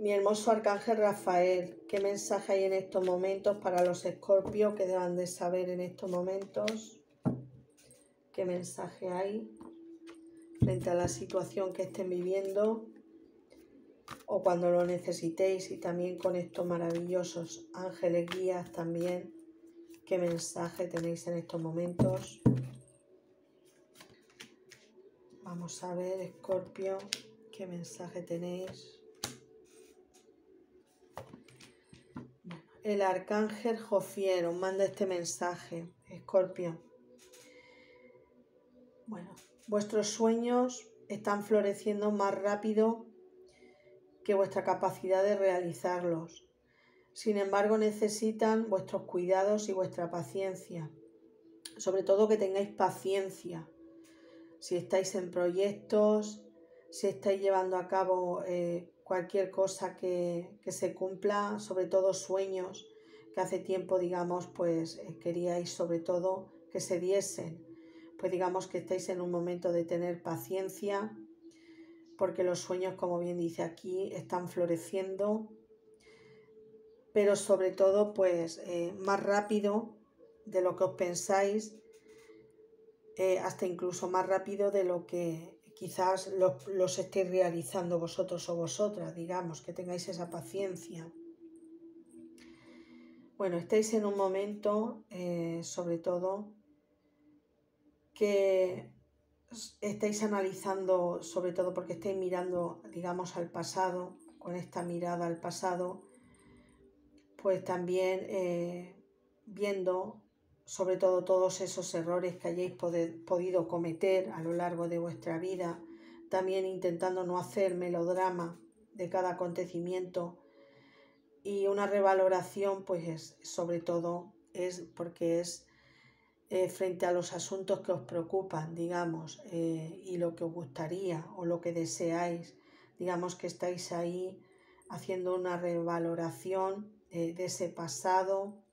Mi hermoso arcángel Rafael, ¿qué mensaje hay en estos momentos para los escorpios que deban de saber en estos momentos? ¿Qué mensaje hay frente a la situación que estén viviendo o cuando lo necesitéis? Y también con estos maravillosos ángeles guías también, ¿qué mensaje tenéis en estos momentos? Vamos a ver, Escorpio, ¿qué mensaje tenéis? El arcángel Jofiero manda este mensaje, Escorpio. Bueno, vuestros sueños están floreciendo más rápido que vuestra capacidad de realizarlos. Sin embargo, necesitan vuestros cuidados y vuestra paciencia. Sobre todo que tengáis paciencia. Si estáis en proyectos, si estáis llevando a cabo eh, cualquier cosa que, se cumpla, sobre todo sueños que hace tiempo, digamos, pues eh, queríais sobre todo que se diesen. Pues digamos que estáis en un momento de tener paciencia, porque los sueños, como bien dice aquí, están floreciendo, pero sobre todo, pues eh, más rápido de lo que os pensáis, eh, hasta incluso más rápido de lo que quizás los, estéis realizando vosotros o vosotras, digamos, que tengáis esa paciencia. Bueno, estáis en un momento, eh, sobre todo, que estáis analizando, sobre todo porque estáis mirando, digamos, al pasado, con esta mirada al pasado, pues también eh, viendo sobre todo todos esos errores que hayáis podido cometer a lo largo de vuestra vida, también intentando no hacer melodrama de cada acontecimiento. Y una revaloración pues sobre todo es porque es eh, frente a los asuntos que os preocupan, digamos, eh, y lo que os gustaría o lo que deseáis, digamos que estáis ahí haciendo una revaloración de ese pasado,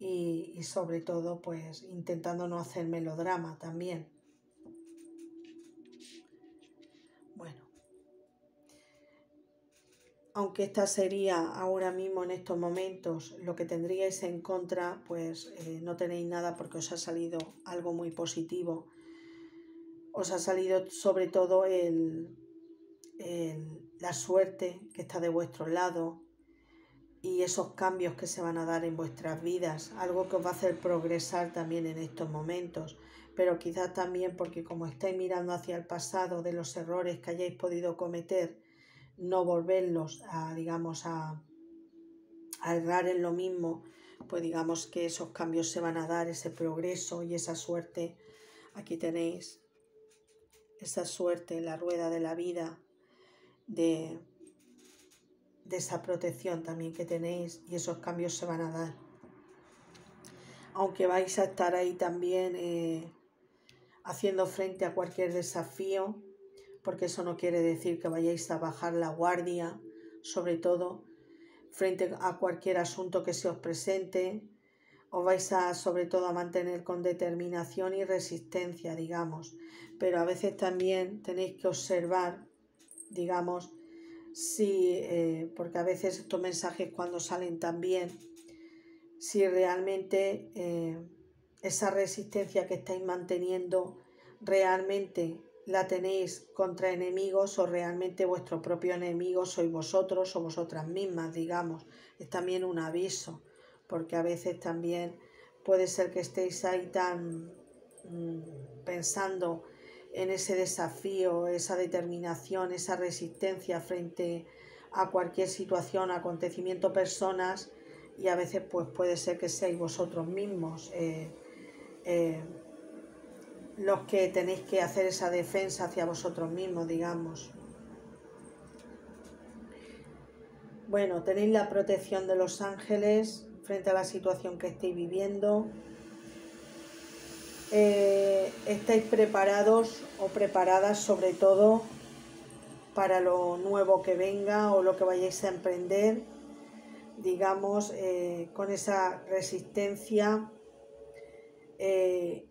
y, sobre todo pues intentando no hacer melodrama también. Bueno, aunque esta sería ahora mismo en estos momentos lo que tendríais en contra, pues eh, no tenéis nada porque os ha salido algo muy positivo. Os ha salido sobre todo el, la suerte que está de vuestro lado, y esos cambios que se van a dar en vuestras vidas, algo que os va a hacer progresar también en estos momentos, pero quizás también porque como estáis mirando hacia el pasado de los errores que hayáis podido cometer, no volverlos a, digamos, a, a errar en lo mismo, pues digamos que esos cambios se van a dar, ese progreso y esa suerte. Aquí tenéis esa suerte la rueda de la vida de de esa protección también que tenéis y esos cambios se van a dar. Aunque vais a estar ahí también eh, haciendo frente a cualquier desafío, porque eso no quiere decir que vayáis a bajar la guardia, sobre todo frente a cualquier asunto que se os presente, os vais a sobre todo a mantener con determinación y resistencia, digamos, pero a veces también tenéis que observar, digamos, si, eh, porque a veces estos mensajes cuando salen también, si realmente eh, esa resistencia que estáis manteniendo realmente la tenéis contra enemigos o realmente vuestro propio enemigo sois vosotros o vosotras mismas, digamos. Es también un aviso, porque a veces también puede ser que estéis ahí tan mm, pensando en ese desafío, esa determinación, esa resistencia frente a cualquier situación, acontecimiento, personas y a veces pues puede ser que seáis vosotros mismos eh, eh, los que tenéis que hacer esa defensa hacia vosotros mismos, digamos. Bueno, tenéis la protección de los ángeles frente a la situación que estéis viviendo. Eh, estáis preparados o preparadas sobre todo para lo nuevo que venga o lo que vayáis a emprender, digamos, eh, con esa resistencia eh,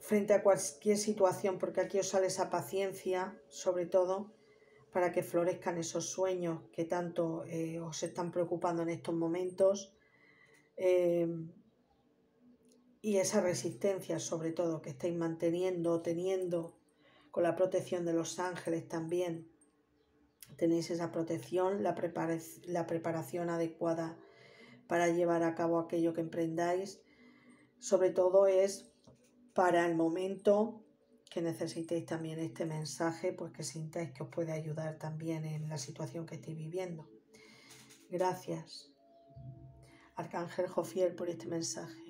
frente a cualquier situación, porque aquí os sale esa paciencia, sobre todo, para que florezcan esos sueños que tanto eh, os están preocupando en estos momentos y esa resistencia sobre todo que estáis manteniendo, teniendo con la protección de los ángeles también. Tenéis esa protección, la, la preparación adecuada para llevar a cabo aquello que emprendáis. Sobre todo es para el momento que necesitéis también este mensaje, pues que sintáis que os puede ayudar también en la situación que estéis viviendo. Gracias, Arcángel Jofiel, por este mensaje.